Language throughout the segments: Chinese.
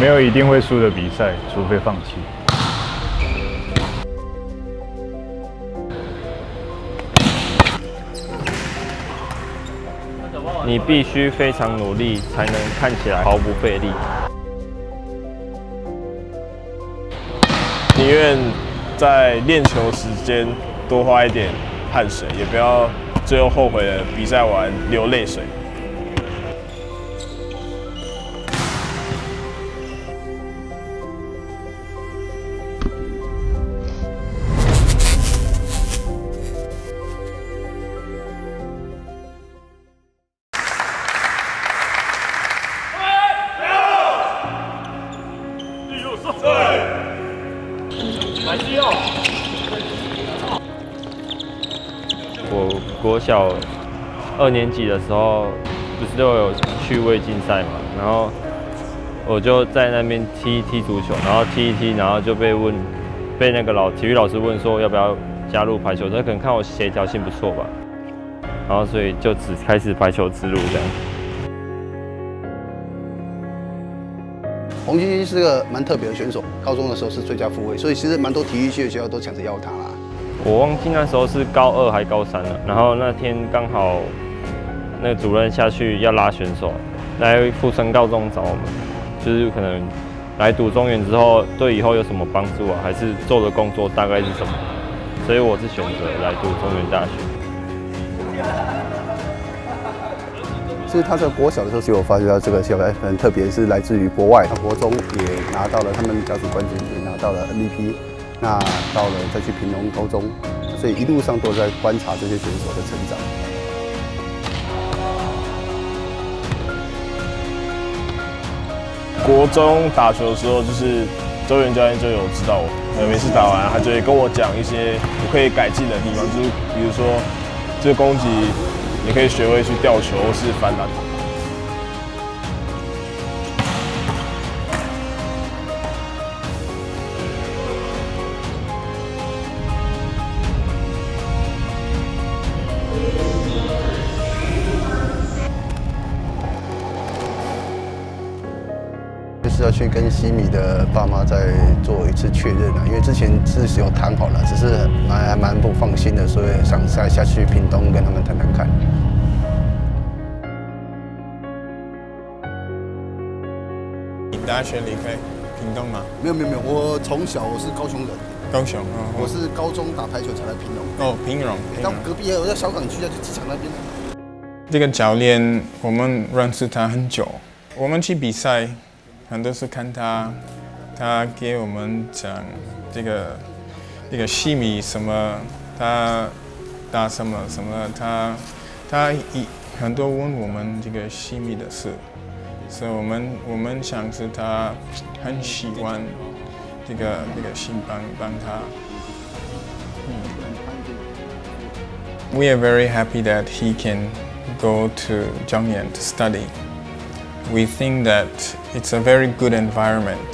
没有一定会输的比赛，除非放弃。你必须非常努力，才能看起来毫不费力。宁愿在练球时间多花一点汗水，也不要最后后悔了比赛完流泪水。二年级的时候，不是都有趣味竞赛嘛，然后我就在那边踢踢足球，然后踢一踢，然后就被问，被那个老体育老师问说要不要加入排球，他可能看我协调性不错吧，然后所以就只开始排球之路这样。洪金星是个蛮特别的选手，高中的时候是最佳副卫，所以其实蛮多体育系的学校都抢着要他啦。我忘记那时候是高二还高三了，然后那天刚好那个主任下去要拉选手来富城高中找我们，就是可能来读中原之后对以后有什么帮助啊，还是做的工作大概是什么，所以我是选择来读中原大学。其实他在国小的时候就有发觉到这个小孩很特别，是来自于国外。他国中也拿到了他们家族冠军，也拿到了 MVP。那到了再去平农高中，所以一路上都在观察这些选手的成长。国中打球的时候，就是周元教练就有指导我，每次打完他就会跟我讲一些我可以改进的地方，就是比如说这个攻击。你可以学会去吊球或是反打。跟西米的爸妈再做一次确认啊，因为之前是有谈好了，只是蛮还蛮不放心的，所以想再下去屏东跟他们谈谈看。你大学离开屏东吗？没有没有没有，我从小我是高雄人，高雄啊，我是高中打排球才来屏东。哦，平荣。到隔壁也有在小港区，在机场那边。这个教练我们认识他很久，我们去比赛。很多是看他，他给我们讲这个这个细米什么，他打什么什么，他他一很多问我们这个细米的事，所以我们我们想是他很喜欢这个这个新帮帮他。We are very happy that he can go to Zhangyan to study. we think that it's a very good environment.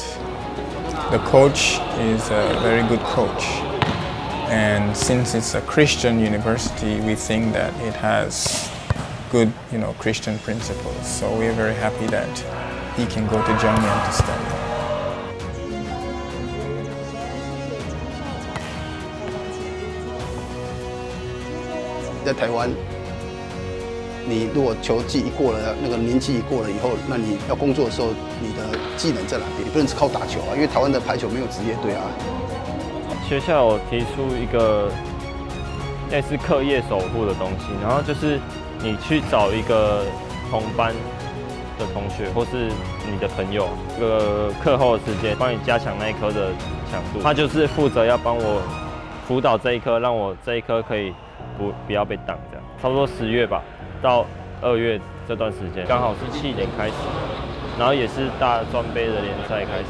The coach is a very good coach. And since it's a Christian university, we think that it has good, you know, Christian principles. So we're very happy that he can go to Germany to study. At Taiwan, 你如果球技一过了，那个年纪一过了以后，那你要工作的时候，你的技能在哪边？你不能只靠打球啊，因为台湾的排球没有职业队啊。学校有提出一个类似课业守护的东西，然后就是你去找一个同班的同学或是你的朋友，这个课后的时间帮你加强那一科的强度，他就是负责要帮我辅导这一科，让我这一科可以不不要被挡这样。差不多十月吧。到二月这段时间，刚好是七点开始，然后也是大专杯的联赛开始，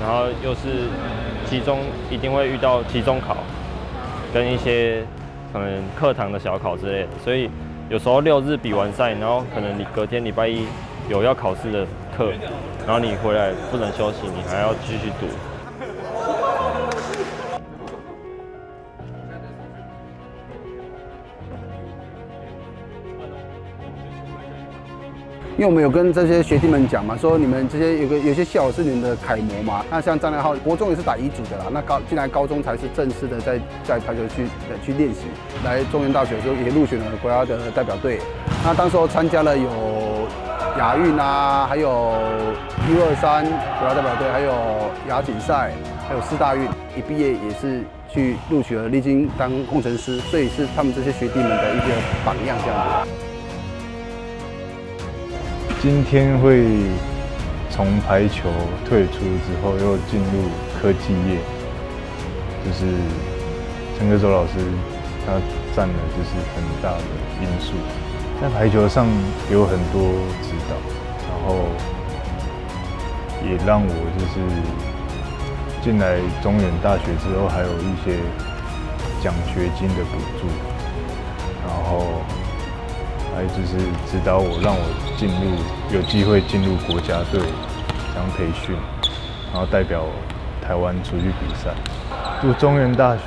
然后又是期中一定会遇到期中考，跟一些可能课堂的小考之类的，所以有时候六日比完赛，然后可能你隔天礼拜一有要考试的课，然后你回来不能休息，你还要继续读。因为我们有跟这些学弟们讲嘛，说你们这些有个有些校友是你们的楷模嘛。那像张良浩，国中也是打乙组的啦，那高进来高中才是正式的在在排球去去练习。来中原大学的时候也入选了国家的代表队。那当时候参加了有亚运啊，还有 U 二三国家代表队，还有亚锦赛，还有四大运。一毕业也是去录取了丽晶当工程师，所以是他们这些学弟们的一个榜样这样子。今天会从排球退出之后，又进入科技业，就是陈克洲老师他占了就是很大的因素，在排球上有很多指导，然后也让我就是进来中原大学之后，还有一些奖学金的补助，然后还有就是指导我，让我进入有机会进入国家队这样培训，然后代表台湾出去比赛。读中原大学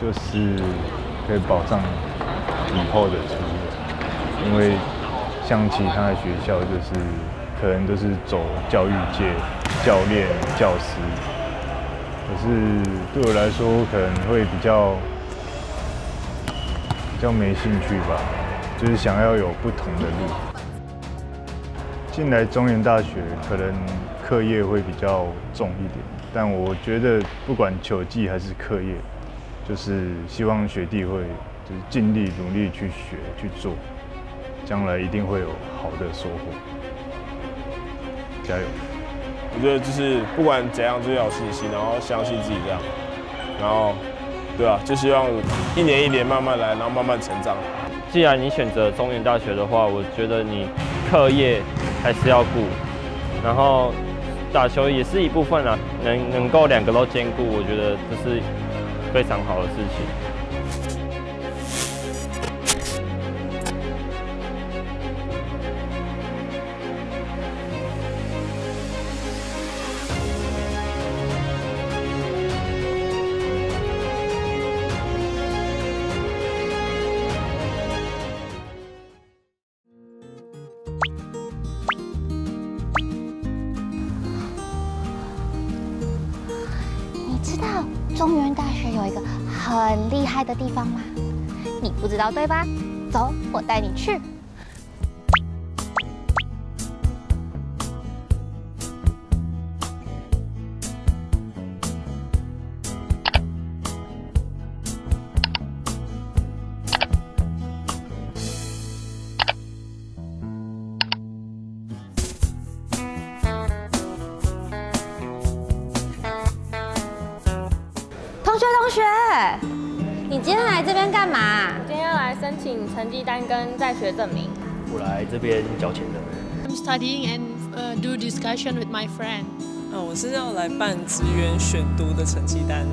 就是可以保障以后的出路，因为像其他的学校就是可能都是走教育界、教练、教师，可是对我来说可能会比较比较没兴趣吧，就是想要有不同的路。进来中原大学可能课业会比较重一点，但我觉得不管球技还是课业，就是希望学弟会就是尽力努力去学去做，将来一定会有好的收获。加油！我觉得就是不管怎样，就是要有信心，然后相信自己这样，然后对啊，就希望一年一年慢慢来，然后慢慢成长。既然你选择中原大学的话，我觉得你课业还是要顾，然后打球也是一部分啊，能能够两个都兼顾，我觉得这是非常好的事情。道对吧？走，我带你去。这边交钱的。 I'm studying and uh, do discussion with my friend. 嗯，我是要来办职员选读的成绩单。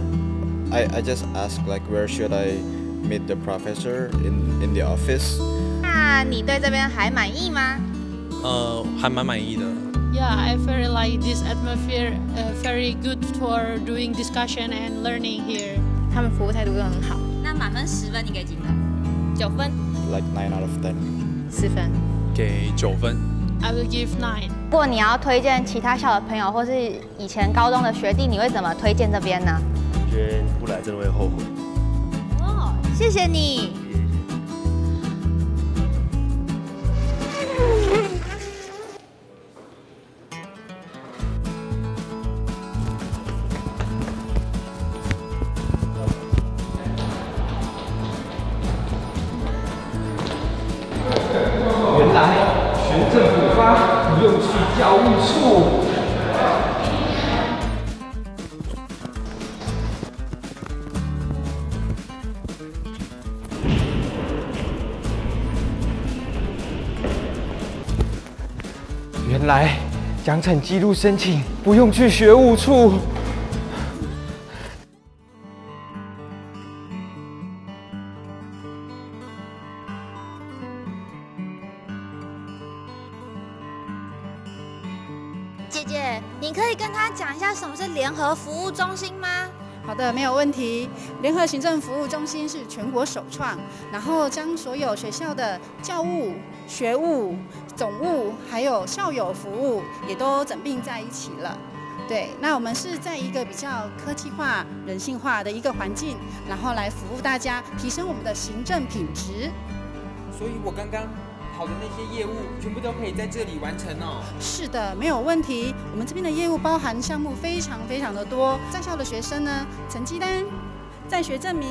I, I just asked like where should I meet the professor in, in the office. 那你对这边还满意吗？呃，还蛮满意的。 Yeah, I very like this atmosphere. Uh, very good for doing discussion and learning here. 他们服务态度都很好。那满分十分，你给几分？九分， Like 9 out of 10. 十分。 给九分。I will give nine. 如果你要推荐其他校的朋友，或是以前高中的学弟，你会怎么推荐这边呢？我觉得不来真的会后悔。哦，谢谢你。奖惩记录申请不用去学务处。姐姐，你可以跟他讲一下什么是联合服务中心吗？好的，没有问题。联合行政服务中心是全国首创，然后将所有学校的教务、学务、总务还有校友服务也都整并在一起了。对，那我们是在一个比较科技化、人性化的一个环境，然后来服务大家，提升我们的行政品质。所以我刚刚跑的那些业务，全部都可以在这里完成哦。是的，没有问题。我们这边的业务包含项目非常非常的多。在校的学生呢，成绩单、在学证明、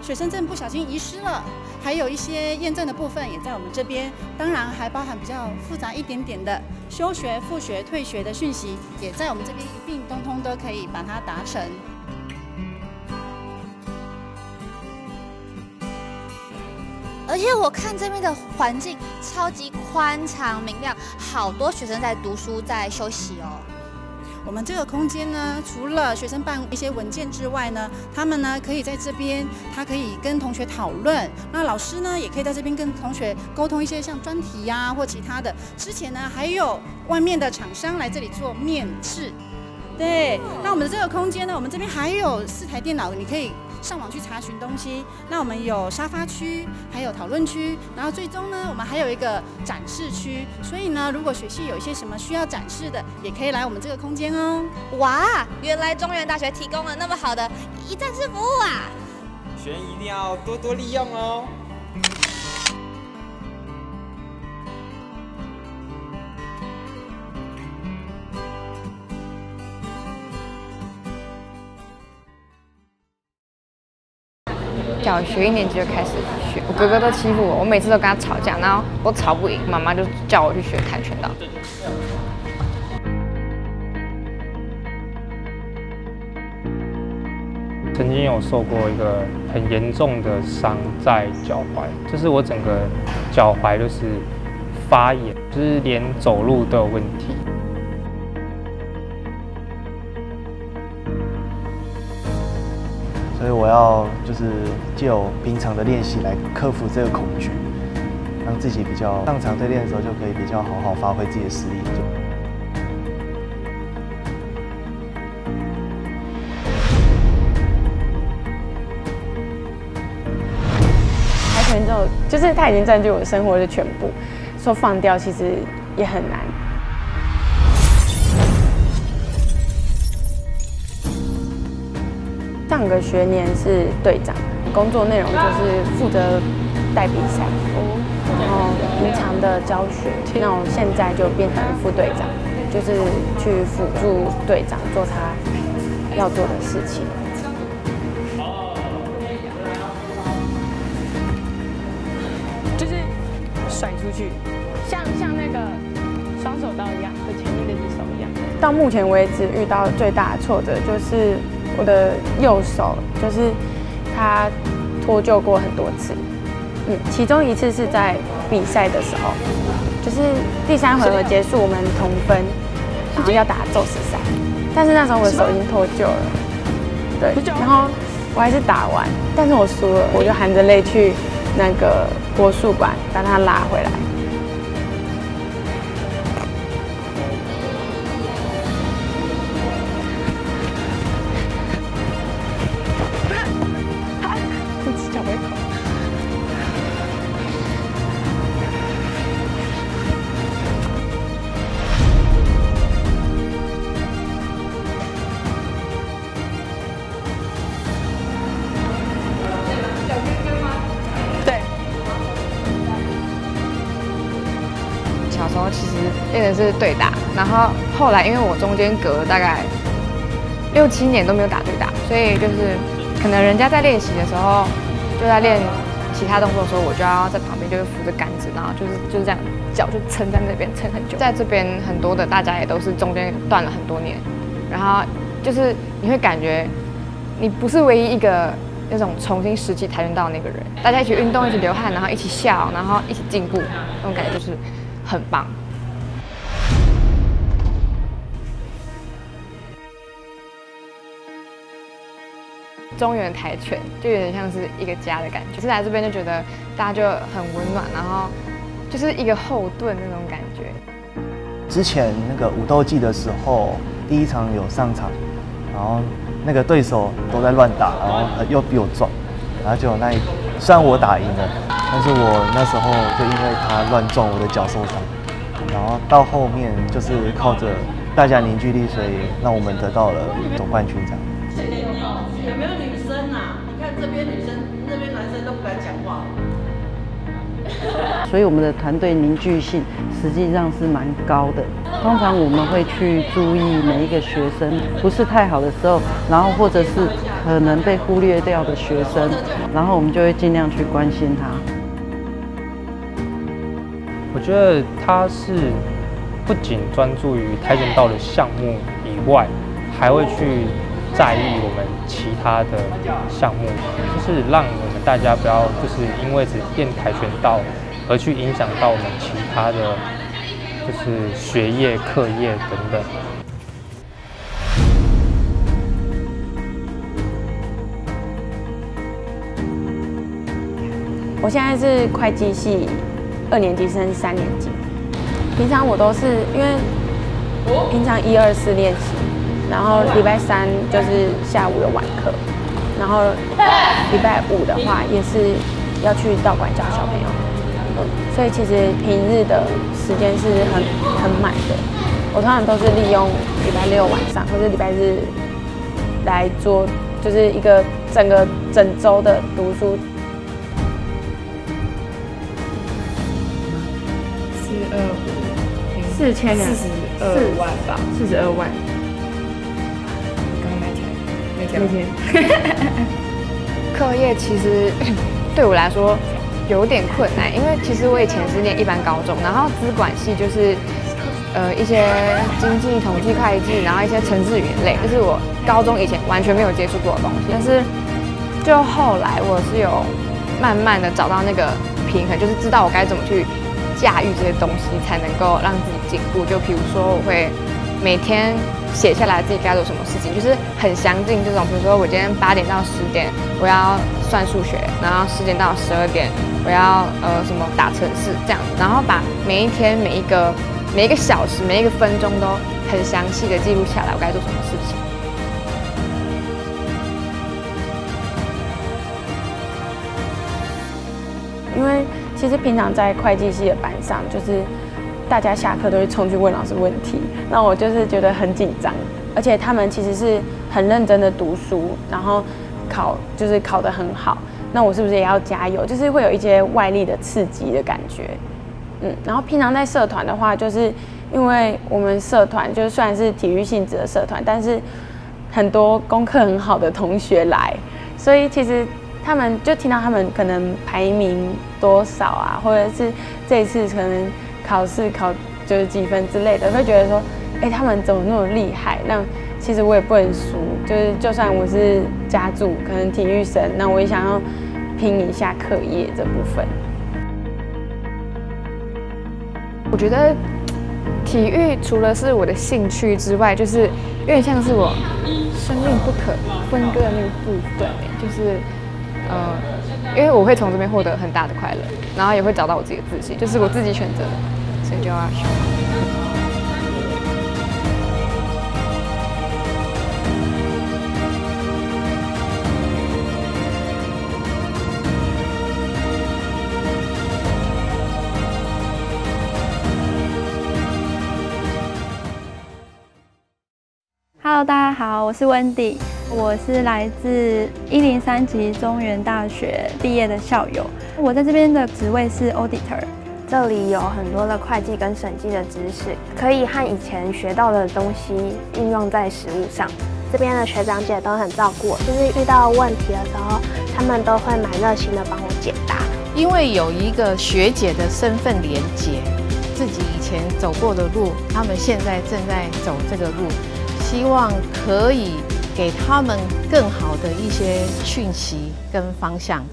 学生证不小心遗失了，还有一些验证的部分也在我们这边。当然还包含比较复杂一点点的休学、复学、退学的讯息，也在我们这边一并通通都可以把它达成。而且我看这边的环境超级宽敞明亮，好多学生在读书，在休息哦。我们这个空间呢，除了学生办一些文件之外呢，他们呢可以在这边，他可以跟同学讨论。那老师呢，也可以在这边跟同学沟通一些像专题呀或其他的。之前呢，还有外面的厂商来这里做面试。对，那我们的这个空间呢，我们这边还有四台电脑，你可以上网去查询东西。那我们有沙发区，还有讨论区，然后最终呢，我们还有一个展示区。所以呢，如果学系有一些什么需要展示的，也可以来我们这个空间哦。哇，原来中原大学提供了那么好的一站式服务啊！学员一定要多多利用哦。小学一年级就开始学，我哥哥都欺负我，我每次都跟他吵架，然后我吵不赢，妈妈就叫我去学跆拳道。曾经有受过一个很严重的伤在脚踝，就是我整个脚踝就是发炎，就是连走路都有问题。所以我要就是借由平常的练习来克服这个恐惧，让自己比较上场对练的时候就可以比较好好发挥自己的实力。跆拳道就是他已经占据我生活的全部，说放掉其实也很难。上个学年是队长，工作内容就是负责带比赛，然后平常的教学。那我现在就变成副队长，就是去辅助队长做他要做的事情。就是甩出去，像像那个双手刀一样，和前面那只手一样。到目前为止遇到最大的挫折就是我的右手，就是它脱臼过很多次。嗯，其中一次是在比赛的时候，就是第三回合结束我们同分，然后要打宙斯赛，但是那时候我的手已经脱臼了，对，然后我还是打完，但是我输了，我就含着泪去那个国术馆把它拉回来。是对打，然后后来因为我中间隔了大概六七年都没有打对打，所以就是可能人家在练习的时候就在练其他动作的时候，我就要在旁边就是扶着杆子，然后就是就是这样脚就撑在那边撑很久。在这边很多的大家也都是中间断了很多年，然后就是你会感觉你不是唯一一个那种重新拾起跆拳道那个人，大家一起运动，一起流汗，然后一起笑，然后一起进步，那种感觉就是很棒。中原跆拳就有点像是一个家的感觉，是来这边就觉得大家就很温暖，然后就是一个后盾那种感觉。之前那个武斗季的时候，第一场有上场，然后那个对手都在乱打，然后又比我壮，然后就有那一虽然我打赢了，但是我那时候就因为他乱撞，我的脚受伤，然后到后面就是靠着大家凝聚力，所以让我们得到了总冠军这边女生，那边男生都不敢讲话。所以我们的团队凝聚性实际上是蛮高的。通常我们会去注意每一个学生不是太好的时候，然后或者是可能被忽略掉的学生，然后我们就会尽量去关心他。我觉得他是不仅专注于跆拳道的项目以外，还会去在意我们其他的项目，就是让我们大家不要就是因为只练跆拳道而去影响到我们其他的，就是学业、课业等等。我现在是会计系二年级升三年级，平常我都是因为平常一二四练习，然后礼拜三就是下午有晚课，然后礼拜五的话也是要去道馆教小朋友，嗯，所以其实平日的时间是很很满的。我通常都是利用礼拜六晚上或者礼拜日来做，就是一个整个整周的读书。四二五四千两四十二万吧，四十二万。天那天课业其实对我来说有点困难，因为其实我以前是念一般高中，然后资管系就是呃一些经济、统计、会计，然后一些城市语言类，就是我高中以前完全没有接触过的东西。但是就后来我是有慢慢的找到那个平衡，就是知道我该怎么去驾驭这些东西，才能够让自己进步。就比如说我会每天写下来自己该做什么事情，就是很详尽这种。比如说我今天八点到十点我要算数学，然后十点到十二点我要呃什么打程式这样，然后把每一天每一个每一个小时每一个分钟都很详细的记录下来，我该做什么事情。因为其实平常在会计系的班上，就是大家下课都会冲去问老师问题，那我就是觉得很紧张，而且他们其实是很认真的读书，然后考就是考得很好，那我是不是也要加油？就是会有一些外力的刺激的感觉，嗯，然后平常在社团的话，就是因为我们社团就是虽然是体育性质的社团，但是很多功课很好的同学来，所以其实。他们就听到他们可能排名多少啊，或者是这一次可能考试考就是几分之类的，会觉得说，哎，他们怎么那么厉害？那其实我也不能输，就是就算我是家住可能体育生，那我也想要拼一下课业这部分。我觉得体育除了是我的兴趣之外，就是有点像是我生命不可分割的那个部分，就是。呃，因为我会从这边获得很大的快乐，然后也会找到我自己的自信，就是我自己选择的，所以就要学。Hello，大家好，我是 Wendy。我是来自一零三级中原大学毕业的校友，我在这边的职位是 auditor，这里有很多的会计跟审计的知识，可以和以前学到的东西应用在实务上。这边的学长姐都很照顾我，就是遇到问题的时候，他们都会蛮热心的帮我解答。因为有一个学姐的身份连接，自己以前走过的路，他们现在正在走这个路，希望可以。给他们更好的一些讯息跟方向，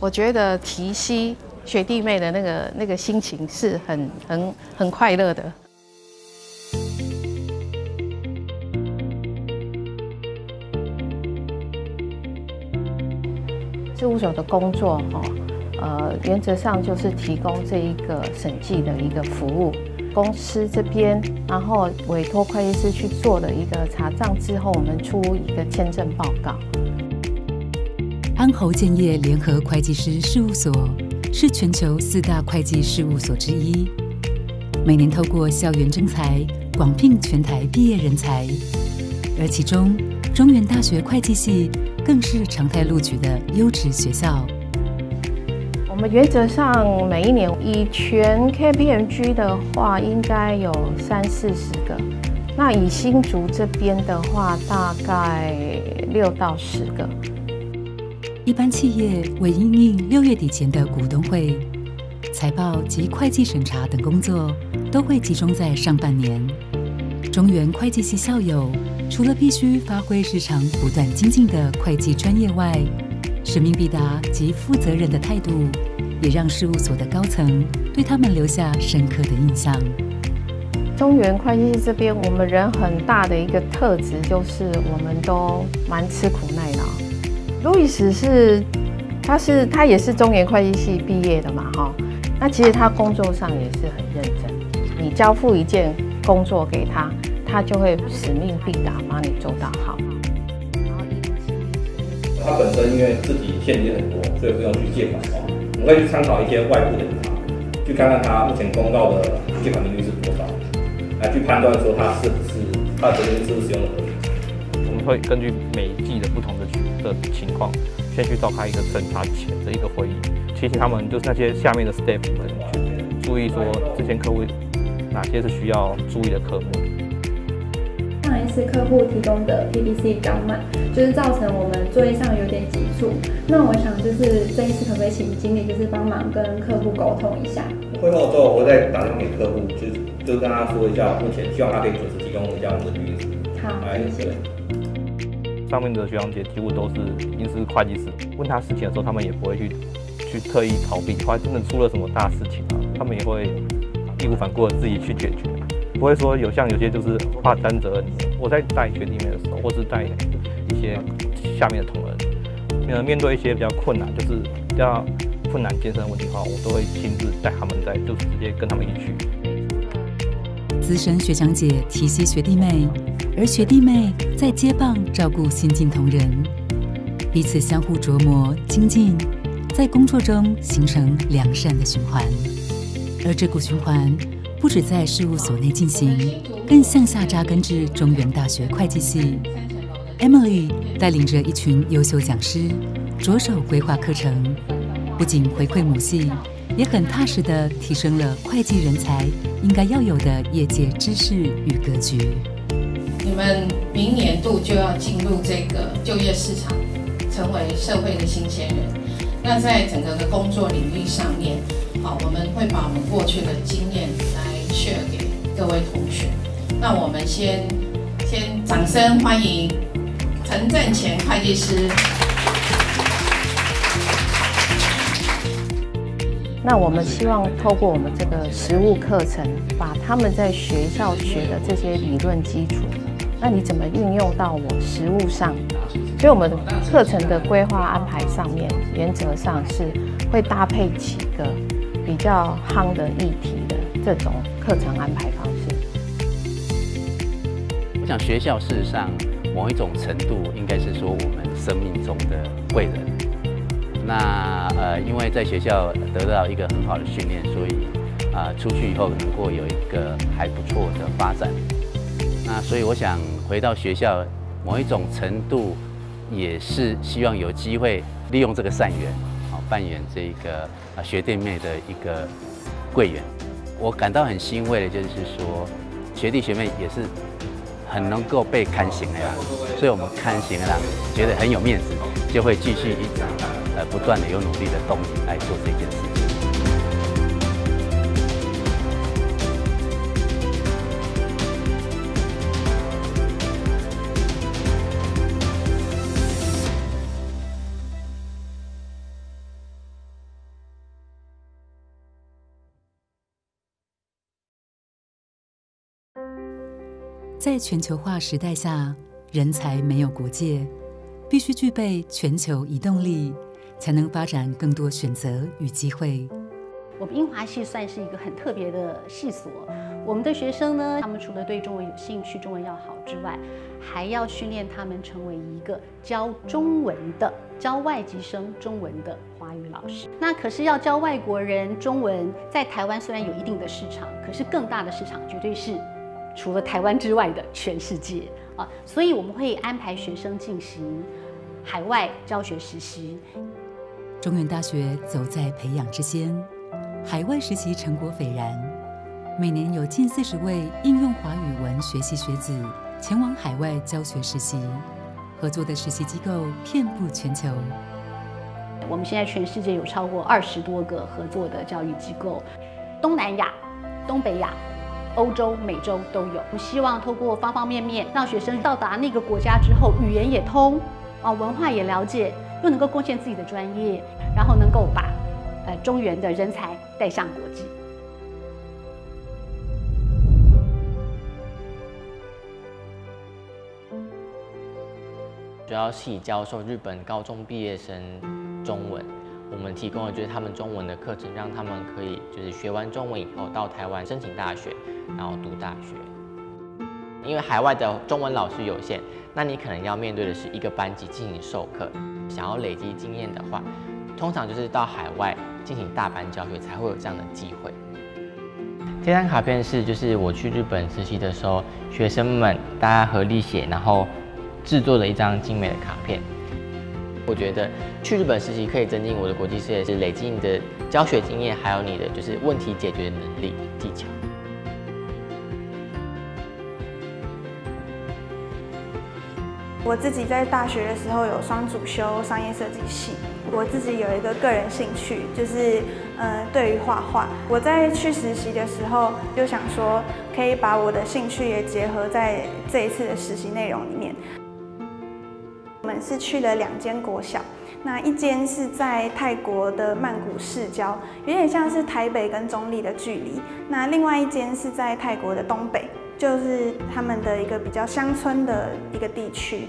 我觉得提息学弟妹的那个那个心情是很很很快乐的。事务所的工作哈，呃，原则上就是提供这一个审计的一个服务。公司这边，然后委托会计师去做了一个查账之后，我们出一个签证报告。安侯建业联合会计师事务所是全球四大会计事务所之一，每年透过校园征才，广聘全台毕业人才，而其中中原大学会计系更是常态录取的优质学校。我们原则上每一年以全 KPMG 的话，应该有三四十个；那以新竹这边的话，大概六到十个。一般企业为因应六月底前的股东会、财报及会计审查等工作，都会集中在上半年。中原会计系校友除了必须发挥日常不断精进的会计专业外，使命必达及负责任的态度，也让事务所的高层对他们留下深刻的印象。中原会计这边，我们人很大的一个特质就是我们都蛮吃苦耐劳。路易斯是，他是他也是中原会计系毕业的嘛，哈。那其实他工作上也是很认真。你交付一件工作给他，他就会使命必达，帮你做到好。他本身因为自己现金很多，所以不用去借款哦。我们会去参考一些外部的银行，去看看他目前公告的借款利率是多少，来去判断说他是不是他的现金是不是使用的合理。我们会根据每一季的不同的的情况，先去召开一个审查前的一个会议，提醒他们就是那些下面的 staff 们去注意说，这些客户哪些是需要注意的科目。上一次客户提供的 PPC 比较慢，就是造成我们作业上有点急促。那我想就是这一次可不可以请经理就是帮忙跟客户沟通一下？会后之后，我会再打电话给客户，就就跟他说一下，目前希望他可以准时提供一下我们的律师。好，谢谢。上面的学长姐几乎都是已经是会计师，问他事情的时候，他们也不会去去特意逃避，或者真的出了什么大事情啊，他们也会义无反顾的自己去解决，不会说有像有些就是怕担责任。我在带学弟妹的时候，或是带一些下面的同仁，呃，面对一些比较困难，就是比较困难健身问题的话，我都会亲自带他们在，就直接跟他们一起去。资深学长姐提携学弟妹，而学弟妹在接棒照顾新进同仁，彼此相互琢磨精进，在工作中形成良善的循环。而这股循环不止在事务所内进行，更向下扎根至中原大学会计系。Emily 带领着一群优秀讲师，着手规划课程，不仅回馈母系。也很踏实地提升了会计人才应该要有的业界知识与格局。你们明年度就要进入这个就业市场，成为社会的新鲜人。那在整个的工作领域上面，好，我们会把我们过去的经验给各位同学。那我们先先掌声欢迎陈正乾会计师。那我们希望透过我们这个实务课程，把他们在学校学的这些理论基础，那你怎么运用到我实务上？所以我们课程的规划安排上面，原则上是会搭配几个比较夯的议题的这种课程安排方式。我想学校事实上某一种程度，应该是说我们生命中的贵人。那呃，因为在学校得到一个很好的训练，所以啊，出去以后能够有一个还不错的发展。那所以我想回到学校，某一种程度也是希望有机会利用这个善缘，啊，扮演这个啊学弟妹的一个贵人。我感到很欣慰的就是说，学弟学妹也是很能够被看行的呀，所以我们看行了，觉得很有面子，就会继续一直。呃，不断的有努力的动力来做这件事在全球化时代下，人才没有国界，必须具备全球移动力。才能发展更多选择与机会。我们英华系算是一个很特别的系所，我们的学生呢，他们除了对中文有兴趣、中文要好之外，还要训练他们成为一个教中文的、教外籍生中文的华语老师。那可是要教外国人中文，在台湾虽然有一定的市场，可是更大的市场绝对是除了台湾之外的全世界啊。所以我们会安排学生进行海外教学实习。中原大学走在培养之先，海外实习成果斐然。每年有近四十位应用华语文学习学子前往海外教学实习，合作的实习机构遍布全球。我们现在全世界有超过二十多个合作的教育机构，东南亚、东北亚、欧洲、美洲都有。我们希望透过方方面面，让学生到达那个国家之后，语言也通，啊，文化也了解，又能够贡献自己的专业，然后能够把呃中原的人才带向国际。主要是以教授日本高中毕业生中文，我们提供的就是他们中文的课程，让他们可以就是学完中文以后到台湾申请大学，然后读大学。因为海外的中文老师有限，那你可能要面对的是一个班级进行授课。想要累积经验的话，通常就是到海外进行大班教学才会有这样的机会。这张卡片是就是我去日本实习的时候，学生们大家合力写，然后。制作的一张精美的卡片。我觉得去日本实习可以增进我的国际视野，是累积你的教学经验，还有你的就是问题解决的能力技巧。我自己在大学的时候有双主修商业设计系，我自己有一个个人兴趣，就是呃对于画画。我在去实习的时候就想说，可以把我的兴趣也结合在这一次的实习内容里面。我们是去了两间国小，那一间是在泰国的曼谷市郊，有点像是台北跟中立的距离。那另外一间是在泰国的东北，就是他们的一个比较乡村的一个地区。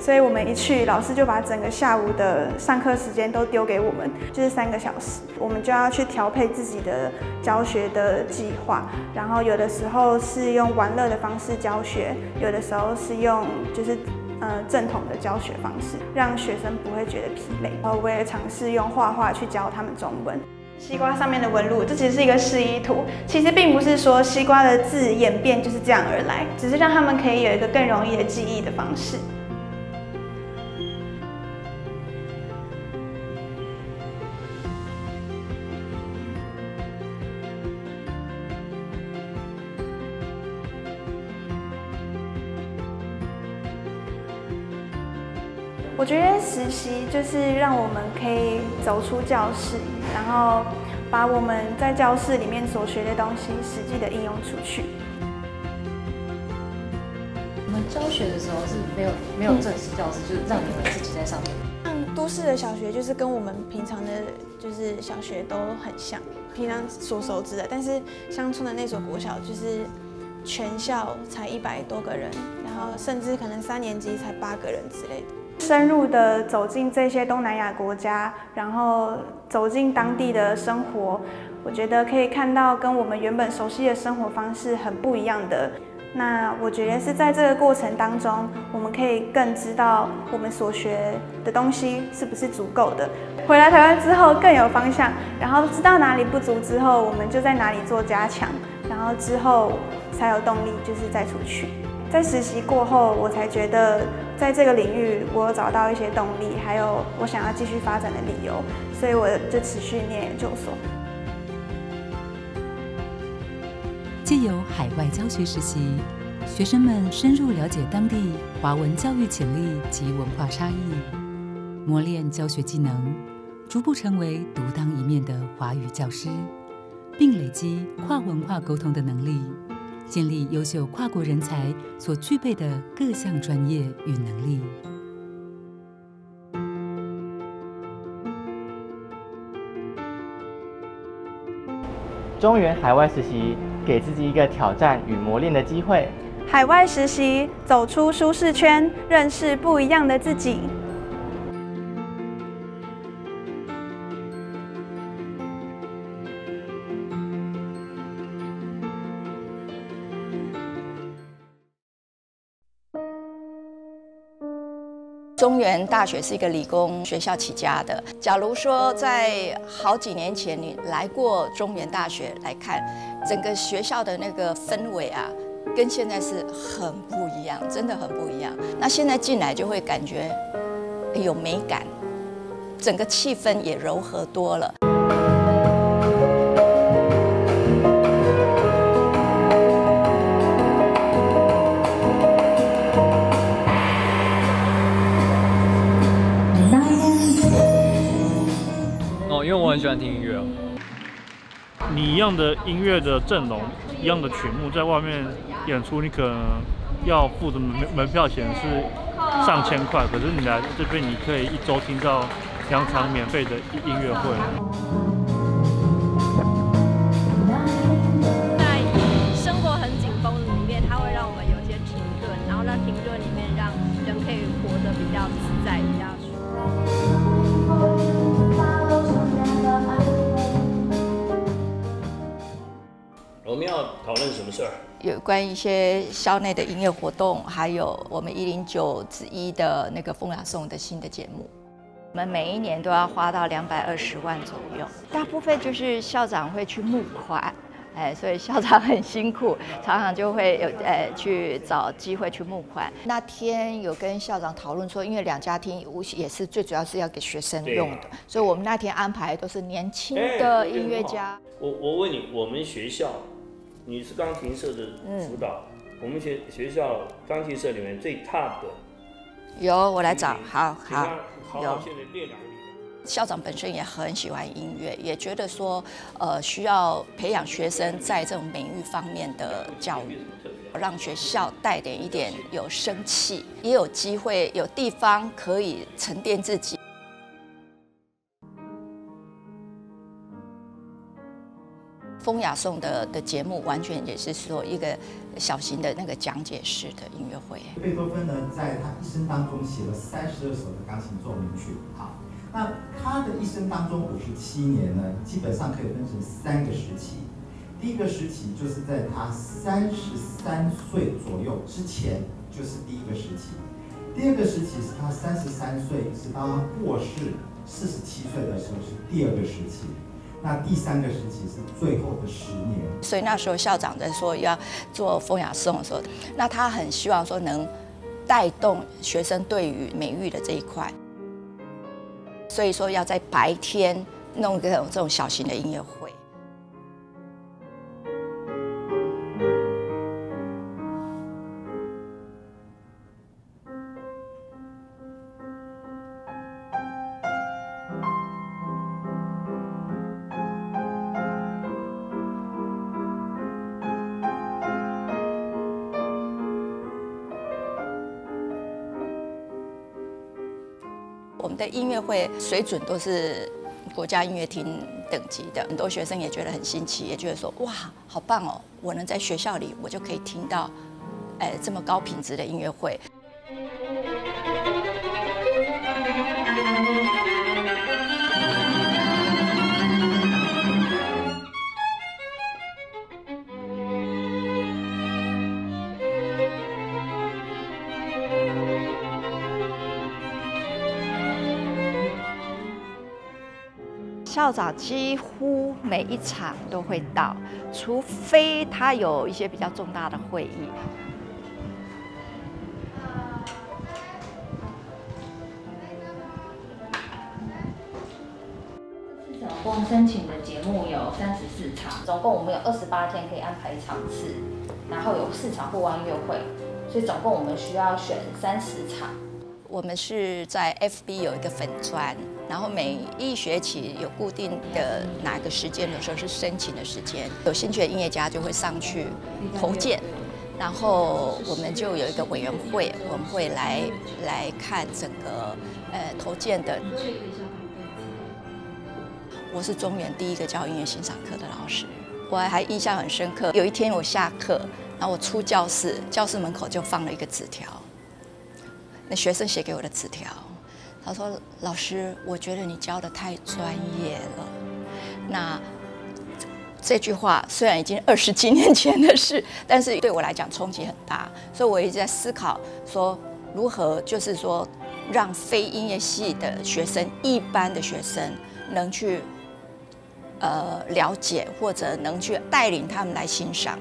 所以我们一去，老师就把整个下午的上课时间都丢给我们，就是三个小时，我们就要去调配自己的教学的计划。然后有的时候是用玩乐的方式教学，有的时候是用就是呃正统的教学方式，让学生不会觉得疲累。然后我也尝试用画画去教他们中文。西瓜上面的纹路，这其实是一个示意图，其实并不是说西瓜的字演变就是这样而来，只是让他们可以有一个更容易的记忆的方式。我觉得实习就是让我们可以走出教室，然后把我们在教室里面所学的东西实际的应用出去。我们教学的时候是没有没有正式教室，就是让你们自己在上面。像都市的小学就是跟我们平常的，就是小学都很像，平常所熟知的。但是乡村的那所国小就是全校才一百多个人，然后甚至可能三年级才八个人之类的。深入的走进这些东南亚国家，然后走进当地的生活，我觉得可以看到跟我们原本熟悉的生活方式很不一样的。那我觉得是在这个过程当中，我们可以更知道我们所学的东西是不是足够的。回来台湾之后更有方向，然后知道哪里不足之后，我们就在哪里做加强，然后之后才有动力就是再出去。在实习过后，我才觉得在这个领域我有找到一些动力，还有我想要继续发展的理由，所以我就持续念研究所。借由海外教学实习，学生们深入了解当地华文教育潜力及文化差异，磨练教学技能，逐步成为独当一面的华语教师，并累积跨文化沟通的能力。建立优秀跨国人才所具备的各项专业与能力。中原海外实习，给自己一个挑战与磨练的机会。海外实习，走出舒适圈，认识不一样的自己。中原大学是一个理工学校起家的。假如说在好几年前你来过中原大学来看，整个学校的那个氛围啊，跟现在是很不一样，真的很不一样。那现在进来就会感觉有美感，整个气氛也柔和多了。我很喜欢听音乐。你一样的音乐的阵容，一样的曲目，在外面演出，你可能要付的门门票钱是上千块，可是你来这边，你可以一周听到两场免费的音乐会。讨论什么事儿？有关一些校内的音乐活动，还有我们一零九之一的那个风雅颂的新的节目，我们每一年都要花到两百二十万左右，大部分就是校长会去募款，哎，所以校长很辛苦，常常就会有呃去找机会去募款。那天有跟校长讨论说，因为两家厅无也是最主要是要给学生用的，所以我们那天安排都是年轻的音乐家。我我问你，我们学校你是钢琴社的辅导，我们学学校钢琴社里面最 top 的，有我来找，好好有好好。现在练两个。校长本身也很喜欢音乐，也觉得说，呃，需要培养学生在这种美育方面的教育，让学校带点一点有生气，也有机会有地方可以沉淀自己。风雅颂的的节目完全也是说一个小型的那个讲解式的音乐会。贝多芬呢，在他一生当中写了三十二首的钢琴奏鸣曲。好，那他的一生当中五十七年呢，基本上可以分成三个时期。第一个时期就是在他三十三岁左右之前，就是第一个时期；第二个时期是他三十三岁，直到他过世四十七岁的时候是第二个时期。那第三个时期是最后的十年。所以那时候校长在说要做风雅颂的时候，那他很希望说能带动学生对于美育的这一块，所以说要在白天弄个这种小型的音乐会。音乐会水准都是国家音乐厅等级的，很多学生也觉得很新奇，也觉得说哇，好棒哦！我能在学校里，我就可以听到，哎，这么高品质的音乐会。校长几乎每一场都会到，除非他有一些比较重大的会议。总共申请的节目有三十四场，总共我们有二十八天可以安排场次，然后有四场户外音乐会，所以总共我们需要选三十场。我们是在 FB 有一个粉砖，然后每一学期有固定的哪个时间，有时候是申请的时间，有兴趣的音乐家就会上去投件，然后我们就有一个委员会，我们会来来看整个呃投件的。我是中原第一个教音乐欣赏课的老师，我还印象很深刻。有一天我下课，然后我出教室，教室门口就放了一个纸条。那学生写给我的纸条，他说：“老师，我觉得你教的太专业了。”那这句话虽然已经二十几年前的事，但是对我来讲冲击很大，所以我一直在思考说如何就是说让非音乐系的学生、一般的学生能去呃了解，或者能去带领他们来欣赏。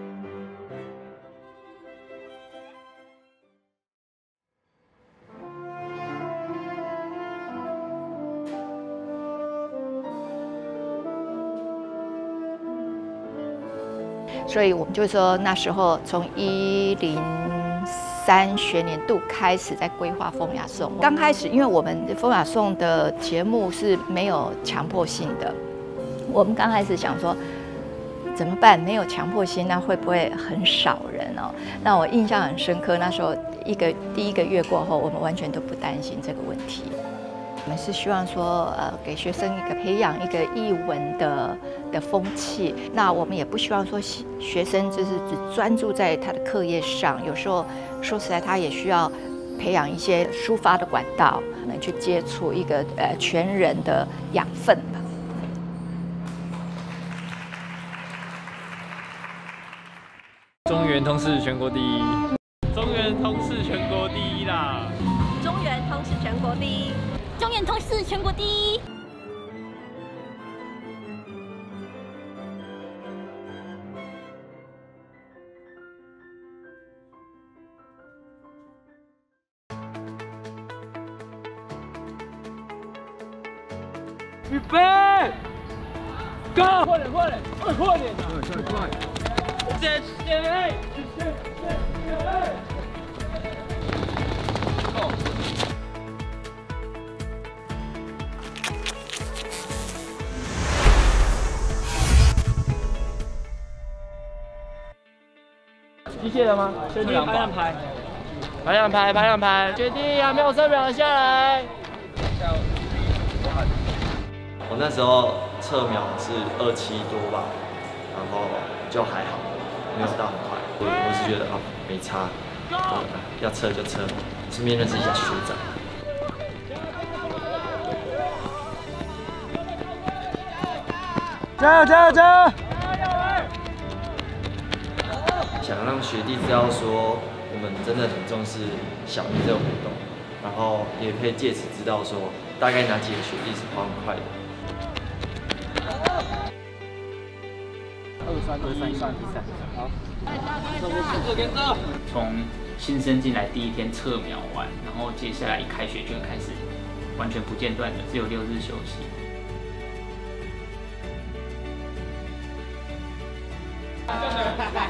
所以我们就说那时候从一零三学年度开始在规划风雅颂。刚开始，因为我们风雅颂的节目是没有强迫性的，我们刚开始想说怎么办？没有强迫性，那会不会很少人哦？那我印象很深刻，那时候一个第一个月过后，我们完全都不担心这个问题。我们是希望说，呃，给学生一个培养一个译文的的风气。那我们也不希望说学生就是只专注在他的课业上，有时候说实在，他也需要培养一些抒发的管道，能去接触一个呃全人的养分吧。中原通是全国第一，全国第一。预备，Go！快点，快点，快快点！快快快！谢谢，谢谢，谢谢。机械的吗？确定拍两拍，拍两拍，拍两拍，决定还没有三秒下来。我那时候测秒是二七多吧，然后就还好，没有到很快。我我是觉得啊，没差，要测就测，顺便认识一下学长。加油加油加油！想让学弟知道说，我们真的很重视小鱼这个活动，然后也可以借此知道说，大概哪几个学弟是跑很快的。二三二三三比赛，好。从新生进来第一天测秒完，然后接下来一开学就开始完全不间断的，只有六日休息。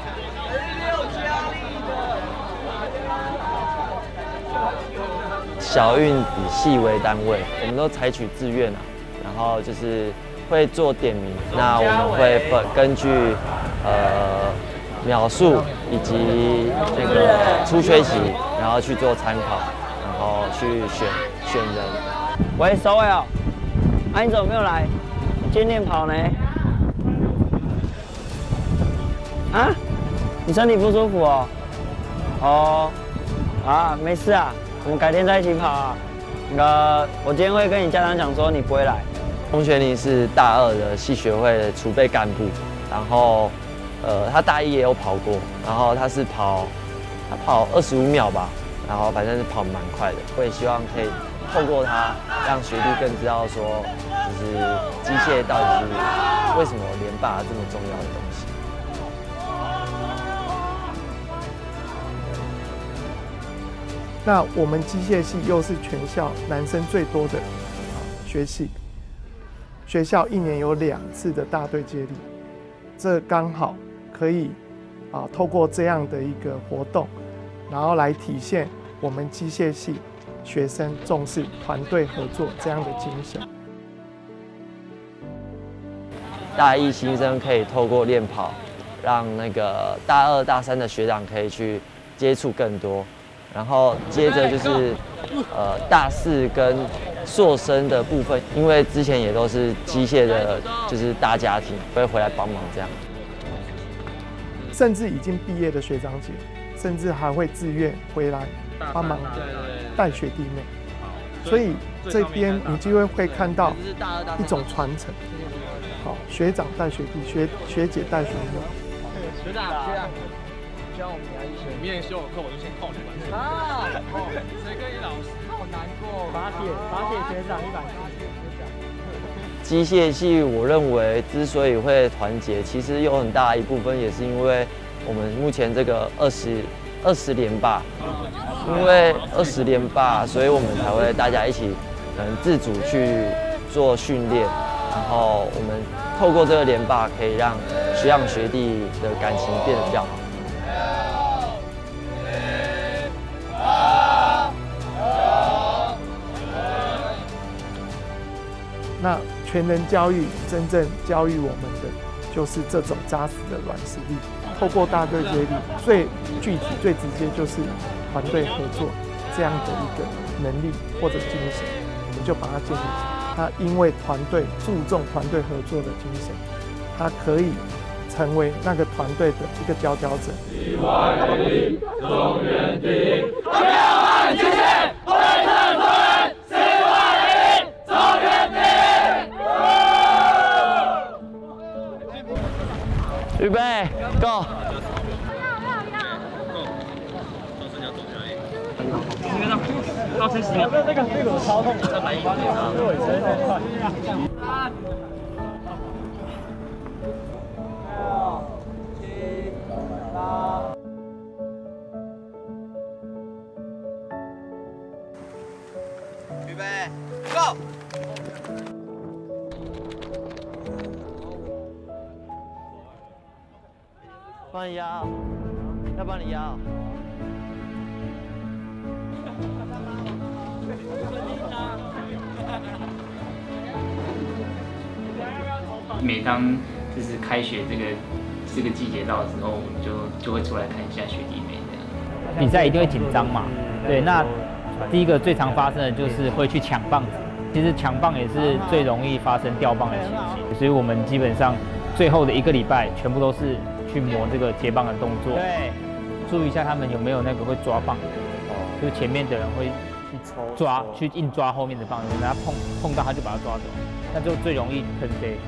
小运以系为单位，我们都采取自愿啊，然后就是会做点名，那我们会分根据呃秒数以及那个出缺席，然后去做参考，然后去选选人。喂，收尾哦，啊你怎么没有来？今天练跑呢？啊？你身体不舒服哦？哦，啊，没事啊，我们改天再一起跑啊。那个，我今天会跟你家长讲说你不会来。钟学林是大二的系学会的储备干部，然后，呃，他大一也有跑过，然后他是跑，他跑二十五秒吧，然后反正是跑蛮快的。我也希望可以透过他，让学弟更知道说，就是机械到底是为什么连霸这么重要的东。那我们机械系又是全校男生最多的啊学系，学校一年有两次的大队接力，这刚好可以啊透过这样的一个活动，然后来体现我们机械系学生重视团队合作这样的精神。大一新生可以透过练跑，让那个大二大三的学长可以去接触更多。然后接着就是，呃，大四跟硕生的部分，因为之前也都是机械的，就是大家庭会回来帮忙这样。甚至已经毕业的学长姐，甚至还会自愿回来帮忙带学弟妹。所以这边你就会会看到一种传承。好，学长带学弟，学学姐带学妹。学长，学长。教我们来一些，明天修我课我就先扣你们。啊，谁跟你老师？好难过。打铁，打铁学长一百四。机械系，我认为之所以会团结，其实有很大一部分也是因为我们目前这个二十二十连霸，因为二十连霸，所以我们才会大家一起嗯自主去做训练，然后我们透过这个连霸，可以让学长学弟的感情变得比较好。那全能教育真正教育我们的，就是这种扎实的软实力。透过大队接力，最具体、最直接就是团队合作这样的一个能力或者精神，我们就把它建立起来。它因为团队注重团队合作的精神，它可以成为那个团队的一个佼佼者。中原第一，不要爱极限，预备，go。帮你压，要帮你压。每当就是开学这个这个季节到的时候，我们就就会出来看一下学弟妹这样。比赛一定会紧张嘛？对，那第一个最常发生的就是会去抢棒子。其实抢棒也是最容易发生掉棒的情形，所以我们基本上最后的一个礼拜全部都是去磨这个接棒的动作。对，注意一下他们有没有那个会抓棒，就是前面的人会去抽抓，去硬抓后面的棒，等他碰碰到他就把他抓走，那就最容易喷飞。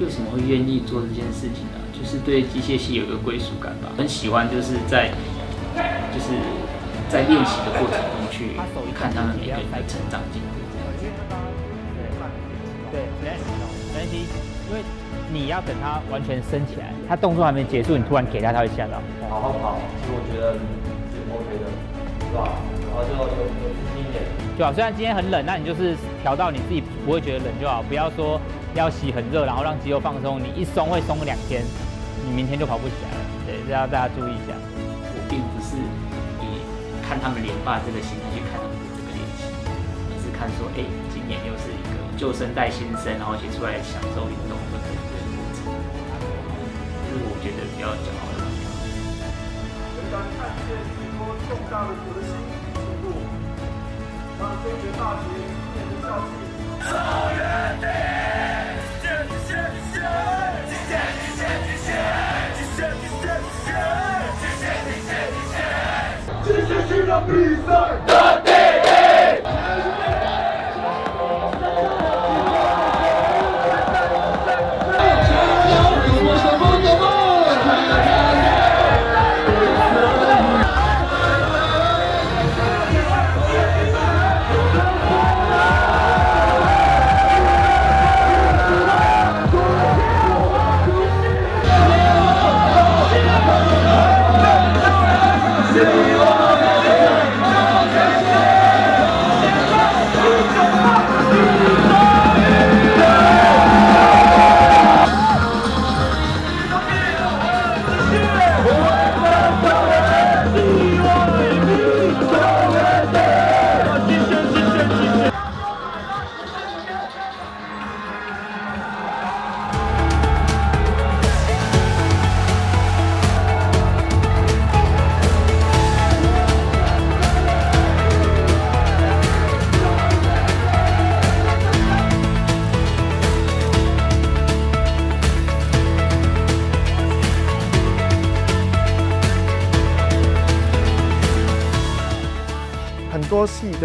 为什么会愿意做这件事情呢？就是对机械系有一个归属感吧，很喜欢就是在就是在练习的过程中去看他们每个人的成长进步。对，没关系，因为你要等他完全升起来，他动作还没结束，你突然给他，他会吓到。好好跑，其实我觉得是 OK 的，是吧？然后就有有自信一点。就好，虽然今天很冷，那你就是调到你自己不会觉得冷就好，不要说要洗很热，然后让肌肉放松，你一松会松两天，你明天就跑不起来了。对，这要大家注意一下。我并不是以看他们连霸这个心态去看他们的这个练习，而是看说，哎，今年又是一个旧生代新生，然后一起出来享受运动觉得比较骄傲的地方。当看见许多重大的革新进步，让中学大学今年的校庆。中原第一，极限极限极限极限极限极限极限极限极限极限极限极限，极限是个比赛的第一。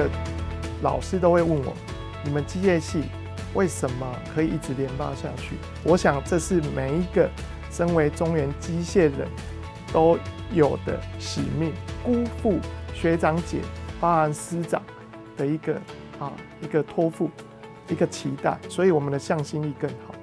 的老师都会问我，你们机械系为什么可以一直连霸下去？我想这是每一个身为中原机械人都有的使命。辜负学长姐，包含师长的一个啊一个托付，一个期待，所以我们的向心力更好。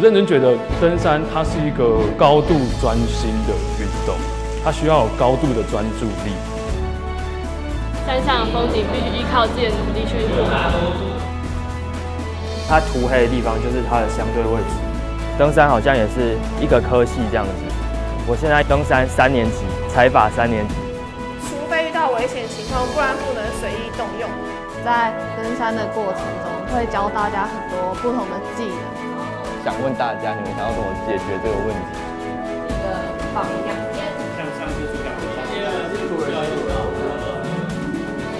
我认真觉得登山它是一个高度专心的运动，它需要有高度的专注力。山上的风景必须依靠自己的努力去抵达。它涂黑的地方就是它的相对位置。登山好像也是一个科系这样子。我现在登山三年级，采法三年级。除非遇到危险情况，不然不能随意动用。在登山的过程中，会教大家很多不同的技能。想问大家，你们想要怎么解决这个问题？一个榜样。向上是主角。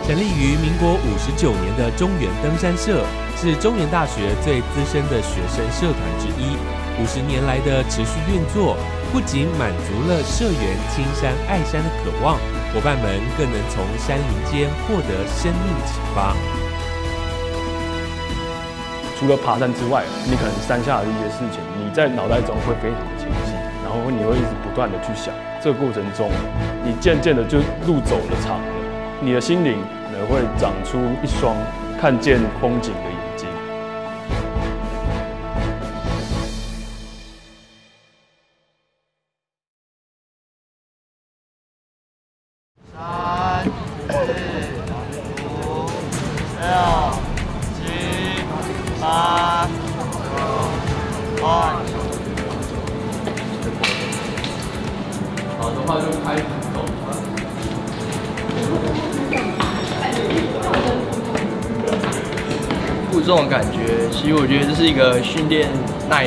成立于民国五十九年的中原登山社，是中原大学最资深的学生社团之一。五十年来的持续运作，不仅满足了社员亲山爱山的渴望，伙伴们更能从山林间获得生命启发。除了爬山之外，你可能山下的一些事情，你在脑袋中会非常的清晰，然后你会一直不断的去想。这个过程中，你渐渐的就路走了长了，你的心灵呢会长出一双看见风景的眼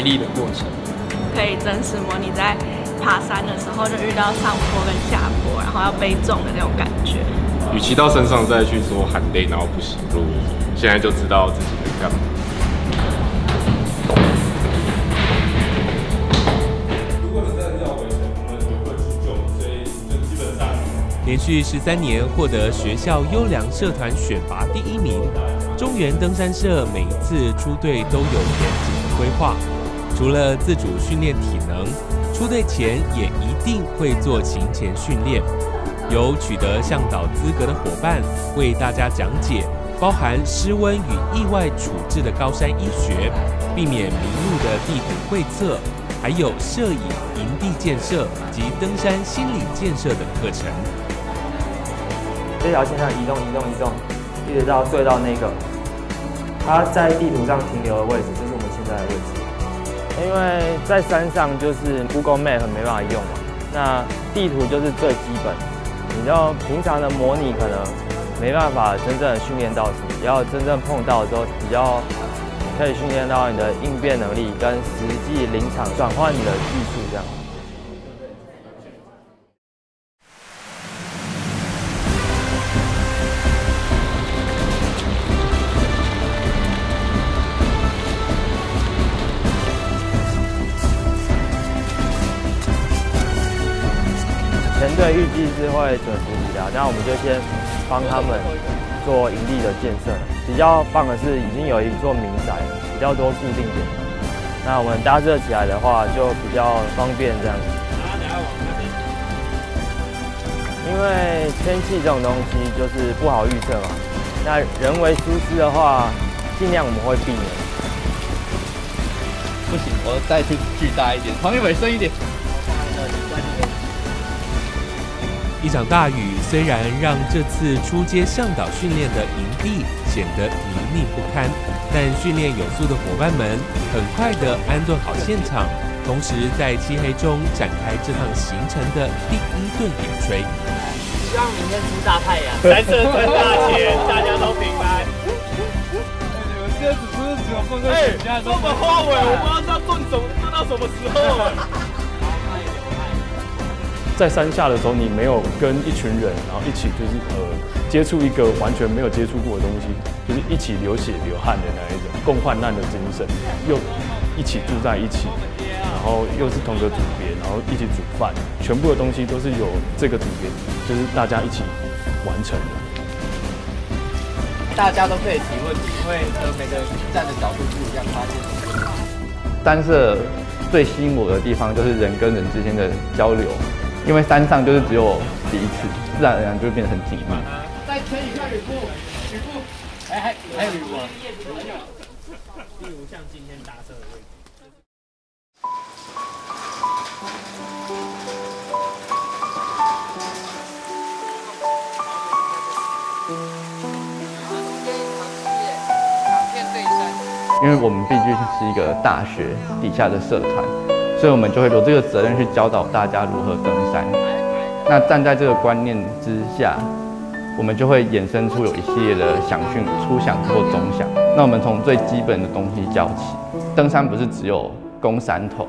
力的过程。可以真实模拟在爬山的时候就遇到上坡跟下坡，然后要背重的那种感觉。与其到山上再去说喊累然后不行，不如现在就知道自己能干嘛。连续十三年获得学校优良社团选拔第一名，中原登山社每一次出队都有严谨的规划，除了自主训练体能，出队前也一定会做行前训练。由取得向导资格的伙伴为大家讲解包含失温与意外处置的高山医学，避免迷路的地图绘测，还有摄影、营地建设及登山心理建设等课程。这条线上移动、移动、移动，一直到对到那个它在地图上停留的位置，就是我们现在的位置。因为在山上就是 Google Map 没办法用嘛，那地图就是最基本。你要平常的模拟可能没办法真正的训练到什么，要真正碰到的时候，比较可以训练到你的应变能力跟实际临场转换你的技术这样。会准时抵达，那我们就先帮他们做营地的建设。比较棒的是，已经有一座民宅，比较多固定点。那我们搭设起来的话，就比较方便这样子。因为天气这种东西就是不好预测嘛，那人为疏失的话，尽量我们会避免。不行，我再去巨大一点，黄一伟深一点。一场大雨虽然让这次出街向导训练的营地显得泥泞不堪，但训练有素的伙伴们很快地安顿好现场，同时在漆黑中展开这趟行程的第一顿野炊。希望明天出大太阳，蓝色赚大钱，大家都平安。你们这只是只有放个哎，这么花尾，我不知道做什么，做到什么时候。在山下的时候，你没有跟一群人，然后一起就是呃接触一个完全没有接触过的东西，就是一起流血流汗的那一种共患难的精神，又一起住在一起，然后又是同个组别，然后一起煮饭，全部的东西都是由这个组别，就是大家一起完成的。大家都可以提问题，因为呃每个人站的角度不一样，发现。单色最吸引我的地方就是人跟人之间的交流，因为山上就是只有彼此，自然而然就会变得很紧密。再吹一下吕布，吕布，哎还还有吕布啊？例如像今天搭车的位置。因为我们毕竟是一个大学底下的社团，所以我们就会有这个责任去教导大家如何登山。那站在这个观念之下，我们就会衍生出有一系列的响训、初想或中想。那我们从最基本的东西教起。登山不是只有攻山头，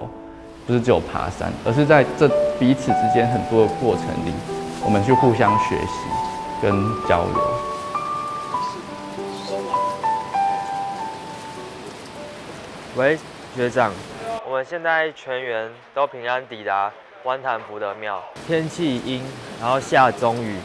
不是只有爬山，而是在这彼此之间很多的过程里，我们去互相学习跟交流。喂，学长，们现在全员都平安抵达湾潭福德庙。天气阴，然后下中雨，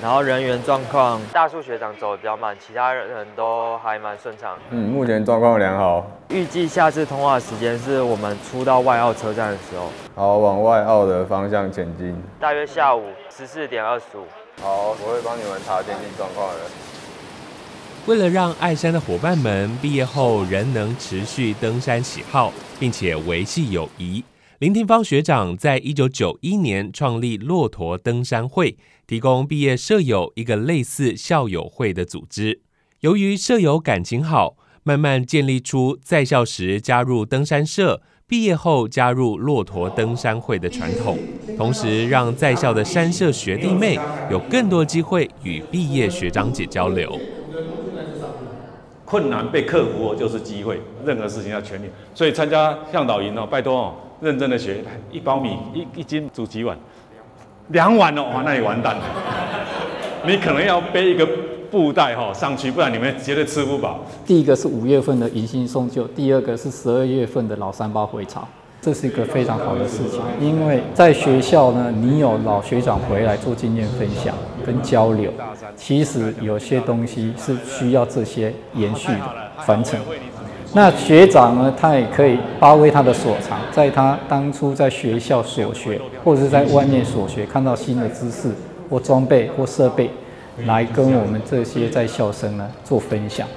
然后人员状况，大树学长走的比较慢，其他人都还蛮顺畅。嗯，目前状况良好。预计下次通话时间是我们出到外澳车站的时候。好，往外澳的方向前进。大约下午十四点二十五。好，我会帮你们查电信状况的。为了让爱山的伙伴们毕业后仍能持续登山喜好，并且维系友谊，林廷芳学长在一九九一年创立骆驼登山会，提供毕业舍友一个类似校友会的组织。由于舍友感情好，慢慢建立出在校时加入登山社，毕业后加入骆驼登山会的传统，同时让在校的山社学弟妹有更多机会与毕业学长姐交流。困难被克服，就是机会。任何事情要全力，所以参加向导营哦，拜托哦，认真的学。一包米一一斤煮几碗？两碗哦，哇，那你完蛋了。你可能要背一个布袋哈上去，不然你们绝对吃不饱。第一个是五月份的迎新送旧，第二个是十二月份的老三八回潮。这是一个非常好的事情，因为在学校呢，你有老学长回来做经验分享跟交流，其实有些东西是需要这些延续的传承。那学长呢，他也可以发挥他的所长，在他当初在学校所学，或者是在外面所学，看到新的知识或装备或设备，来跟我们这些在校生呢做分享。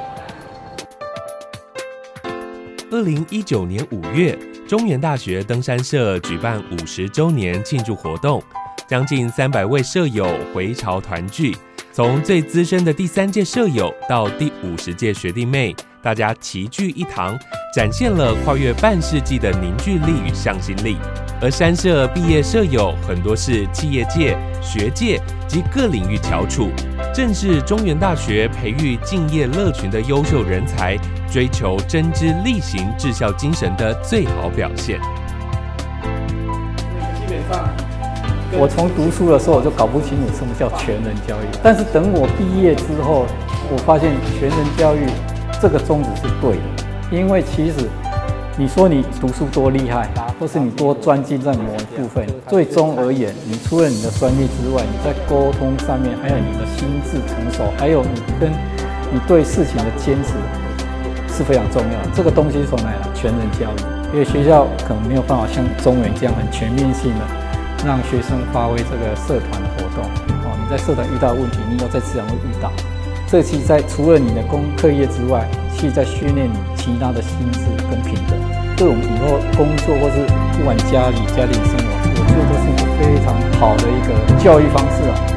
二零一九年五月。中原大学登山社举办五十周年庆祝活动，将近三百位舍友回潮团聚。从最资深的第三届舍友到第五十届学弟妹，大家齐聚一堂，展现了跨越半世纪的凝聚力与向心力。而山社毕业舍友很多是企业界、学界及各领域翘楚，正是中原大学培育敬业乐群的优秀人才。追求真知力行、治校精神的最好表现。基本上，我从读书的时候我就搞不清楚什么叫全人教育，但是等我毕业之后，我发现全人教育这个宗旨是对的。因为其实你说你读书多厉害，或是你多专精在某一部分，最终而言，你除了你的专业之外，你在沟通上面，还有你的心智成熟，还有你跟你对事情的坚持。是非常重要的。这个东西是从哪来？全人教育，因为学校可能没有办法像中原这样很全面性的让学生发挥这个社团的活动。哦，你在社团遇到问题，你有在自然会遇到。这期在除了你的功课业之外，其实在训练你其他的心智跟品德。对我们以后工作或是不管家里家庭生活，我觉得都是一个非常好的一个教育方式啊。